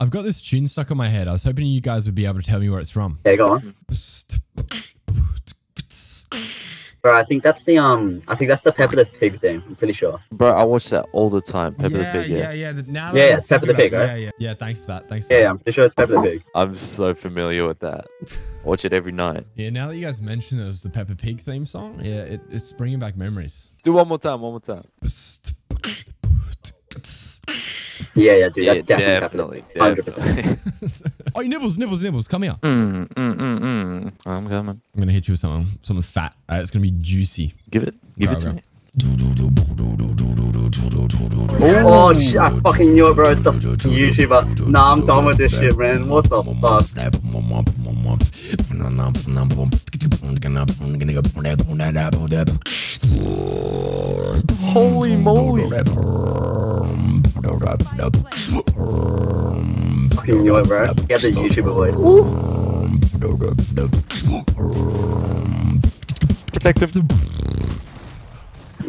I've got this tune stuck in my head. I was hoping you guys would be able to tell me where it's from. Yeah, go on. Bro, I think that's the um. I think that's the Peppa the Pig thing. I'm pretty sure. Bro, I watch that all the time. Peppa yeah, the Pig. Yeah. yeah, yeah. the- Now Yeah, yeah, I'm Peppa the Pig, it, right? Yeah, yeah. Yeah, thanks for that. Thanks for Yeah, that. yeah, I'm pretty sure it's Peppa the Pig. I'm so familiar with that. Watch it every night. Yeah, now that you guys mentioned it was the Peppa Pig theme song, yeah, it, it's bringing back memories. Do one more time. One more time. Yeah, yeah, dude. Yeah, definitely, definitely. Hundred percent. definitely. oh, nibbles, nibbles, nibbles, come here. mm, mm, mm, mm. I'm coming. I'm gonna hit you with something, something fat. All right, it's gonna be juicy. Give it. Give Go, it to go. me. Oh shit! I fucking knew it, bro. It's the YouTuber. Nah, I'm done with this shit, man. What the fuck? Holy moly. Oh, fucking knew it, bro. Get the YouTuber voice. Protective.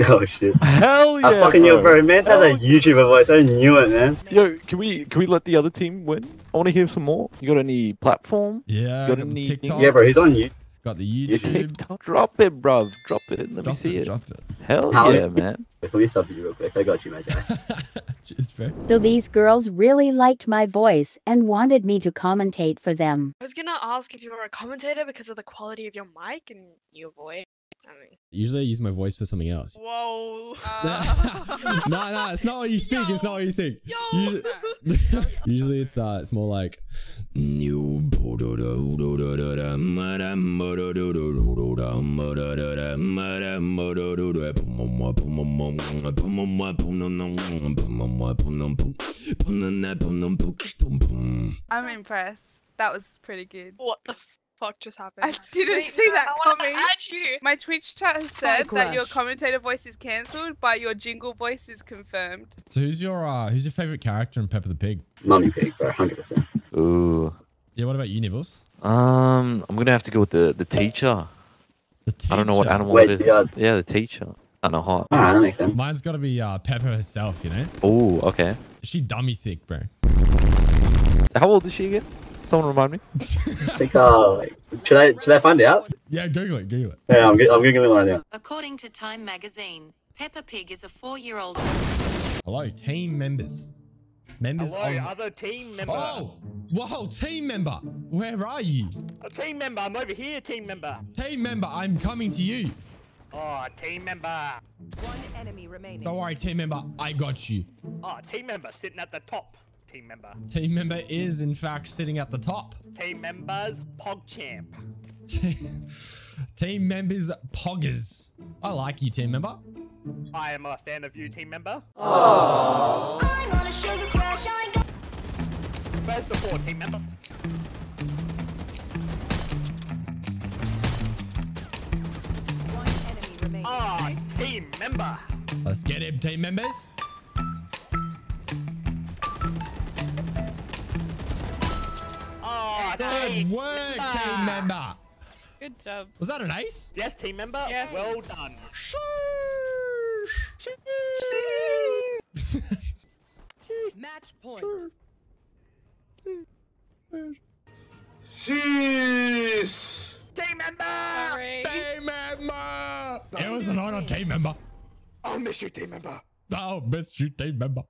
Oh shit. Hell yeah. I fucking knew it, bro. Man has a YouTuber voice. I knew it, man. Yo, can we can we let the other team win? I want to hear some more. You got any platform? Yeah, Got got any- TikTok, Yeah, bro. He's on you. Got the You YouTube. TikTok. Drop it, bro. Drop it. Let me see it, it. drop it. Hell How- yeah, man. Let me sub you real quick. I got you, man. Cheers, bro. So these girls really liked my voice and wanted me to commentate for them. I was gonna ask if you were a commentator because of the quality of your mic and your voice. I mean, Usually I use my voice for something else. whoa. no, no, it's not what you think. It's not what you think. Yo. Usually, usually it's uh, it's more like. I'm impressed. That was pretty good. what the fuck just happened? I didn't Wait, see no, that I wanna add you. My Twitch chat has said that your commentator voice is cancelled, but your jingle voice is confirmed. So who's your uh, who's your favorite character in Peppa the Pig? Mummy Pig, bro. Hundred percent. Ooh. Yeah, what about you, Nibbles? Um, I'm gonna have to go with the the teacher. The teacher. I don't know what animal Wait, it is. yeah. Yeah, the teacher. Kind of hot. Alright, that makes sense. Mine's got to be uh, Peppa herself. You know, Oh, okay. she dummy thick, bro. How old is she again? Someone remind me. I think, uh, should I should I find out? Yeah, Google it, Google it. Yeah, I'm, go- I'm googling it right now. According to Time magazine, Peppa Pig is a four-year-old. Hello, team members. Members Hello, of. other team member. Oh, whoa, team member. Where are you? A team member, I'm over here, team member. Team member, I'm coming to you. Oh, team member. One enemy remaining. Don't worry, team member, I got you. Oh, team member sitting at the top. Team member. Team member is in fact sitting at the top. Team members, PogChamp. team members poggers. I like you, team member. I am a fan of you, team member. First of all, team member. One enemy remaining. Ah, team member. Let's get him, team members. Good team work, team member. Good job. Was that an ace? Yes, team member. Yes. Well done. Match point. Team member. Sorry. Team member. It was an honor, team member. I'll miss you, team member. Oh, miss you, team member.